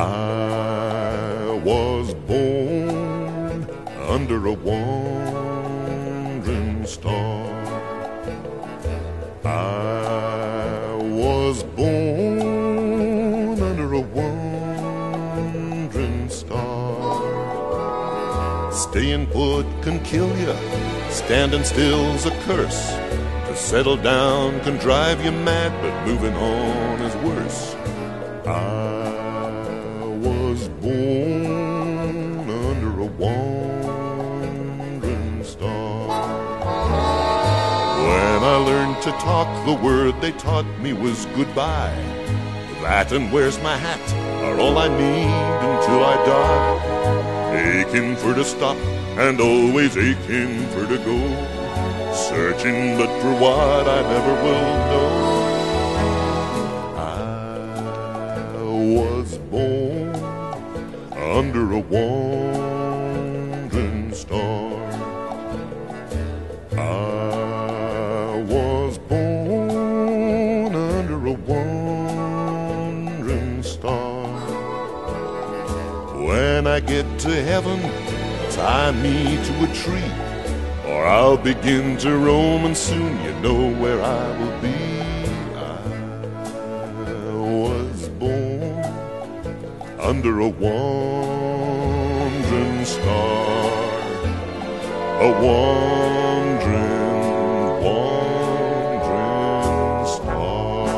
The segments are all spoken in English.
I was born under a wandering star. I was born under a wandering star. Staying put can kill you, standing still's a curse. To settle down can drive you mad, but moving on is worse. I was born under a wandering star. When I learned to talk, the word they taught me was goodbye. That and where's my hat are all I need until I die. Aching for to stop and always aching for to go. Searching but for what I never will know. I was born under a wandering star. I was born under a wandering star. When I get to heaven, tie me to a tree, or I'll begin to roam, and soon you know where I will be. Under a wandering star, a wandering, wandering star.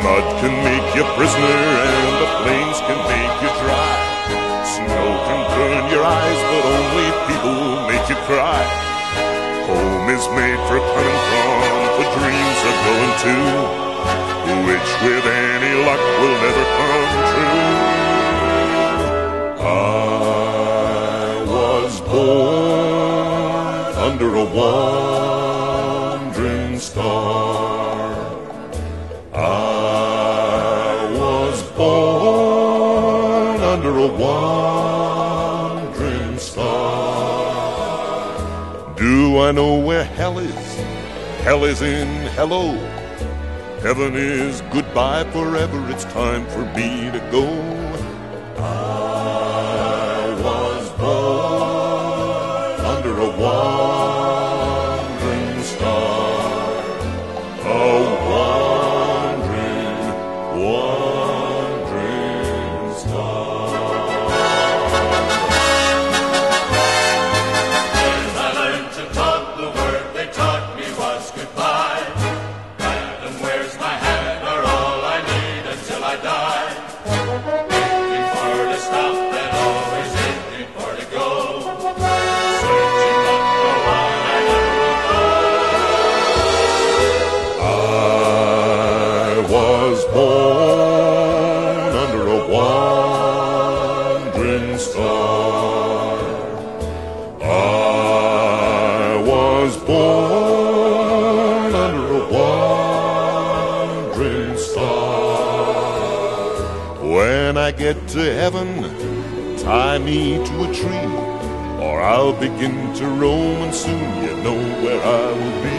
Mud can make you prisoner, and the flames can make you dry. Snow can burn your eyes, but only people make you cry. Home is made for coming from, for dreams are going to, which with any luck will never come true. I was born under a wandering star. I was born under a wandering star. Do I know where hell is? Hell is in hello. Heaven is goodbye forever. It's time for me to go. When I get to heaven, tie me to a tree, or I'll begin to roam, and soon you know where I will be.